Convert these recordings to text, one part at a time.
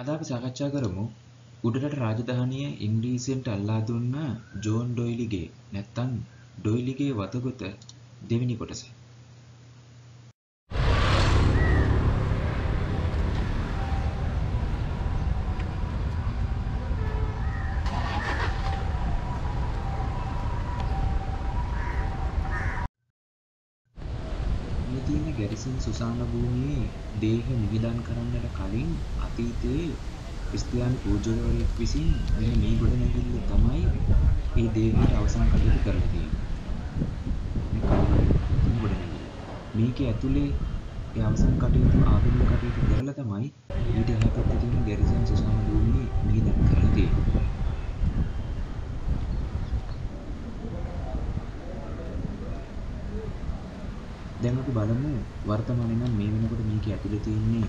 අද අපි සාකච්ඡා කරමු උඩරට රාජධානිය ඉංග්‍රීසියෙන්ට අල්ලා දුන්න ජෝන් ඩොයිලිගේ නැත්තම් ඩොයිලිගේ වතගොත දෙවෙනි කොටස. මේ තියෙන ගැරිසන් සුසාන භූමියේ දේහ මිහිදන් කරන්නට කලින් අතීතයේ ක්‍රිස්තියානි පූජකවරයෙක් විසින් මෙන්න මේ ගොඩනැගිල්ල තමයි ඒ දේහයට අවසන් කටයුතු කරලා තියෙන්නේ. මේ කවුරුහරි ගොඩනැගිල්ල. මේකේ ඇතුලේ ඒ අවසන් කටයුතු ආගමික කටයුතු කරලා තමයි ඊට එහා පැත්තේ තියෙන ගැරිසන් සුසාන භූමියේ මිහිදන් කරලා තියෙන්නේ. දැන් අපි බලමු වර්තමානයේ නම් මේ වෙනකොට මේකේ ඇතුලේ තියෙන්නේ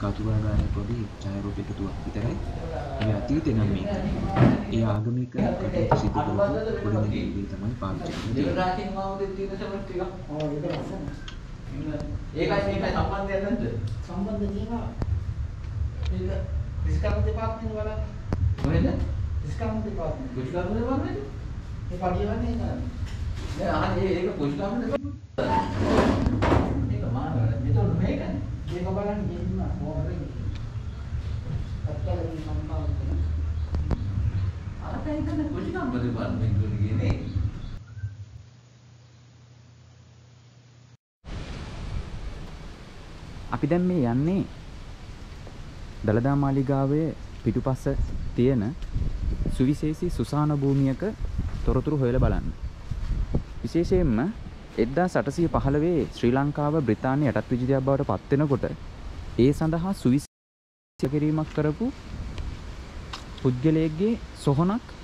කතුරාගාරයක් වගේ ඡායාරූප එකතුවක් විතරයි. මේ අතීතේ නම් මේක. ඒ ආගමික කටයුතු සිදු කරපු ගොඩනැගිලි තමයි පාවිච්චි කරන්නේ. නිරාකින් මාවුදේ තියෙන සමත් ටික. ඔව් ඒක ලස්සන. ඒකයි මේකයි සම්බන්ධයක් නැද්ද? සම්බන්ධ තියෙනවා. ඒක ඩිස්කවුන්ට් දෙපාර්ට්මන්ට් වල මොකද? දෙපාර්ට්මන්ට්. කුෂ් කරන්නේ වන්නේ? ඒ පඩියවන්නේ ඒක. නෑ අහන්නේ ඒක කුෂ් කරන්නේ මේක මානවල. මෙතන මේකනේ. මේක බලන්න ගෙන්න මොහොතේ. අත්තලින් සම්බන්ධ වෙන. අරකයි කන කුෂ් කරන්නේ බලන්නේ කියන්නේ. අපි දැන් මේ යන්නේ දළදා මාලිගාවේ පිටුපස තියෙන සුවිශේෂී සුසාන භූමියක තොරතුරු හොයලා බලන්න. විශේෂයෙන්ම 1815 ශ්‍රී ලංකාව බ්‍රිතාන්‍ය යටත් විජිතයක් බවට පත් වෙනකොට ඒ සඳහා සුවිශේෂ කිරීමක් කරපු පුද්ගලයෙක්ගේ සොහනක්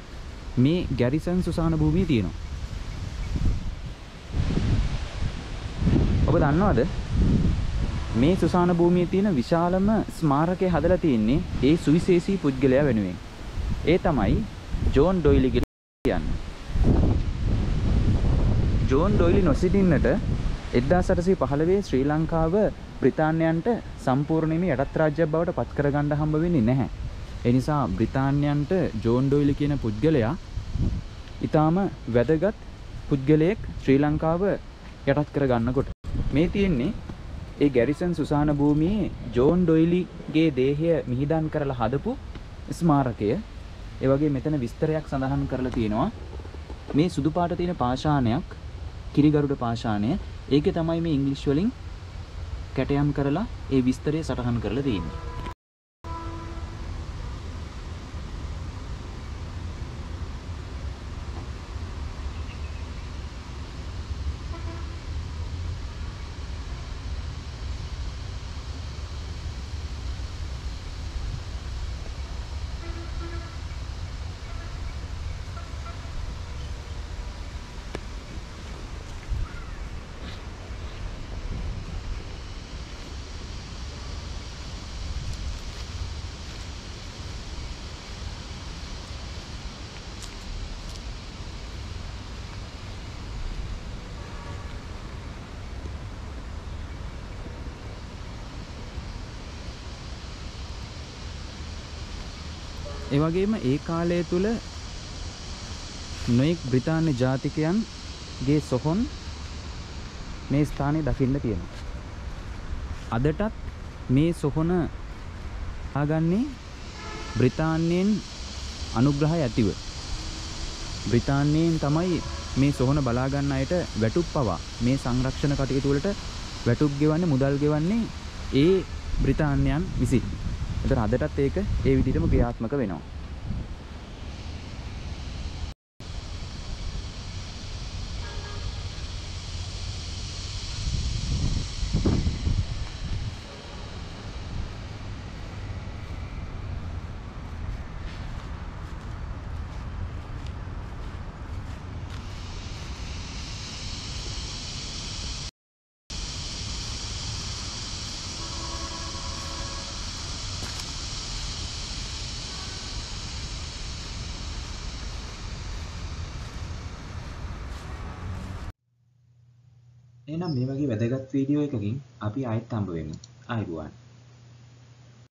මේ ගැරිසන් සුසාන භූමියේ තියෙනවා. ඔබ දන්නවද මේ සුසාන භූමියේ තියෙන විශාලම ස්මාරකය හදලා තියෙන්නේ ඒ සුවිශේෂී පුද්ගලයා වෙනුවෙන්. ඒ තමයි ජෝන් ඩොයිලි කියලා කියන්නේ. ජෝන් ඩොයිලි නොසිටින්නට 1815 ශ්‍රී ලංකාව බ්‍රිතාන්‍යයන්ට සම්පූර්ණයෙන්ම යටත් රාජ්‍යයක් බවට පත් කරගන්න හම්බ වෙන්නේ නැහැ. ඒ නිසා බ්‍රිතාන්‍යයන්ට ජෝන් ඩොයිලි කියන පුද්ගලයා ඊටාම වැදගත් පුද්ගලයෙක් ශ්‍රී ලංකාව යටත් කරගන්නකොට මේ තියෙන්නේ ඒ ගැරිසන් සුසාන භූමියේ ජෝන් ඩොයිලිගේ දේහය මිහිදන් කරලා හදපු ස්මාරකය. ඒ වගේ මෙතන විස්තරයක් සඳහන් කරලා තියෙනවා. මේ සුදු පාට තියෙන පාෂාණයක් කිරිගරුඩ පාෂාණය. ඒකේ තමයි මේ ඉංග්‍රීසි වලින් කැටයම් කරලා ඒ විස්තරය සටහන් කරලා තියෙන්නේ. ඒ වගේම ඒ කාලය තුල නොයෙක් බ්‍රිතාන්‍ය ජාතිකයන්ගේ සොහොන් මේ ස්ථානයේ දකින්න තියෙනවා. අදටත් මේ සොහොන ආගන්නේ බ්‍රිතාන්‍යයෙන් අනුග්‍රහය ඇතිව. බ්‍රිතාන්‍යයෙන් තමයි මේ සොහොන බලා ගන්න අයට වැටුප් පවා මේ සංරක්ෂණ කටයුතු වලට වැටුප් ගෙවන්නේ මුදල් ගෙවන්නේ ඒ බ්‍රිතාන්‍යයන් විසින්. ඒතර අදටත් ඒක ඒ විදිහටම ක්‍රියාත්මක වෙනවා. එහෙනම් මේ වගේ වැදගත් වීඩියෝ එකකින් අපි ආයෙත් හම්බ වෙමු. ආයුබෝවන්.